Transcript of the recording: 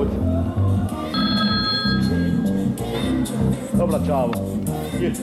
put. Dobra, čavo. Idite.